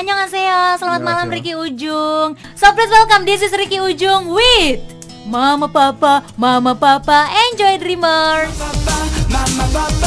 Annyeonghaseyo, selamat malam Ricky Ujung. So please welcome, this is Ricky Ujung with Mama Papa, Mama Papa, enjoy Dreamers Mama papa gombal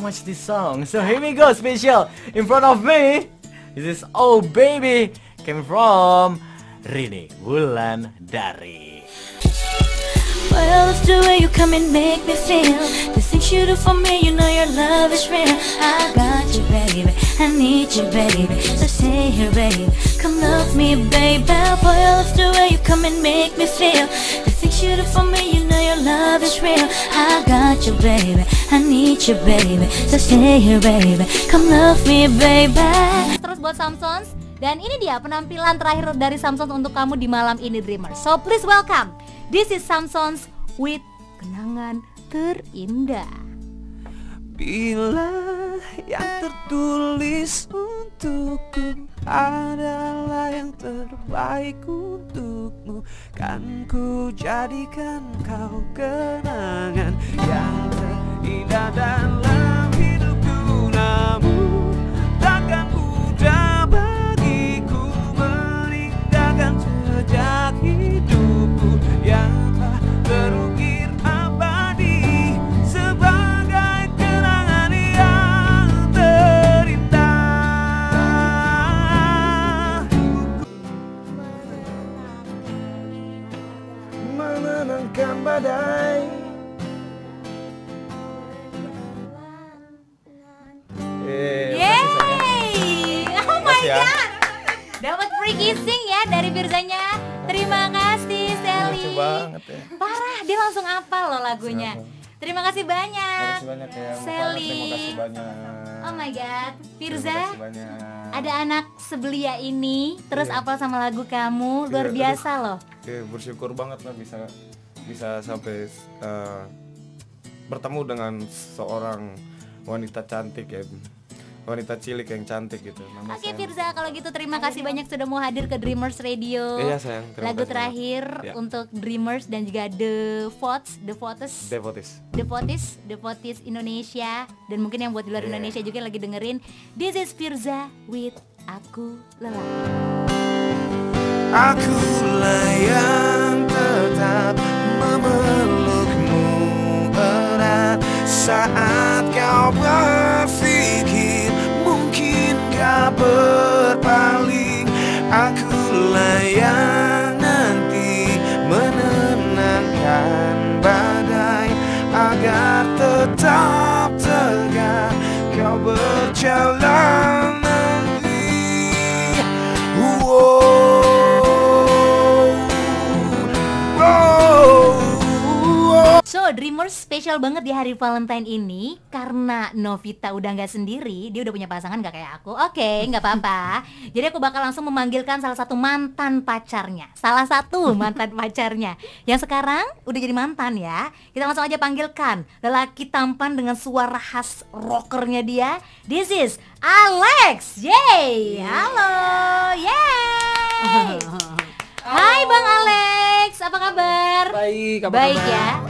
much this song. So here we go, special. In front of me, is this is Oh Baby, came from Rini Wulan Dari. Well, it's the way you come and make me feel. The things you do for me, you know your love is real. I got you, baby, I need you, baby. So stay here, baby, come love me, baby. The way you come and make me feel. The things you do for me, you love is real. I got you, baby, I need you, baby. So stay here, baby, come love me, baby. Terus buat Samsons Dan ini dia penampilan terakhir dari Samsons untuk kamu di malam ini Dreamers So please welcome. This is Samsons with kenangan terindah. Bila yang tertulis untukku adalah yang terbaik untukmu. Kan ku jadikan kau kenangan yang terindah dalam hidupku menenangkan badai. Yeay! Oh my ya. god. Dapat free kissing ya dari Firzanya Terima kasih Sally. Lucu banget ya. Parah dia langsung apal loh lagunya. Terima kasih banyak. Banyak ya. Sally Terima kasih banyak. Oh my god. Firza Terima kasih banyak. ada anak sebelia ini terus Iya. apal sama lagu kamu. Luar Iya, biasa loh Oke, bersyukur banget lah bisa bisa sampai eh, bertemu dengan seorang wanita cantik ya. Wanita cilik yang cantik gitu. Nama Oke saya- Firza kalau gitu terima kasih banyak sudah mau hadir ke Dreamers Radio Iya, sayang. Terima Lagu kasih terakhir. Ya. untuk Dreamers dan juga The Votes The Votes Devotis. The Votis The Votis Indonesia Dan mungkin yang buat di luar Yeah. Indonesia juga yang lagi dengerin This is Firza with Aku Lelah Akulah yang tetap memelukmu erat Saat kau berpikir mungkin kau berpaling. Akulah yang nanti menenangkan badai Agar tetap tegak. Kau berjalan So Dreamers spesial banget di hari Valentine ini Karena Novita udah nggak sendiri Dia udah punya pasangan nggak kayak aku. Oke nggak apa-apa. Jadi aku bakal langsung memanggilkan salah satu mantan pacarnya. Salah satu mantan pacarnya. Yang sekarang udah jadi mantan ya. Kita langsung aja panggilkan Lelaki tampan dengan suara khas rockernya dia. This is Alex. Yeay Halo. Yeay Hai Bang Alex. Apa kabar? Baik, apa Baik kabar? ya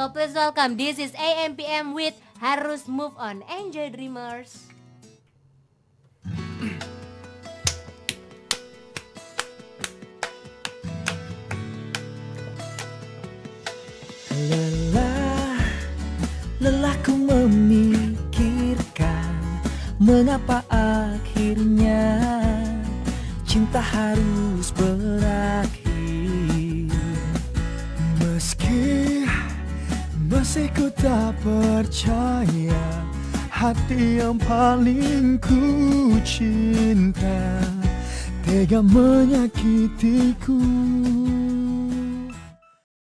So please welcome, this is AMPM with Harus Move On. Enjoy Dreamers. Lelah, lelahku memilih Mengapa akhirnya cinta harus berakhir masih ku tak percaya Hati yang paling ku cinta. Tega menyakitiku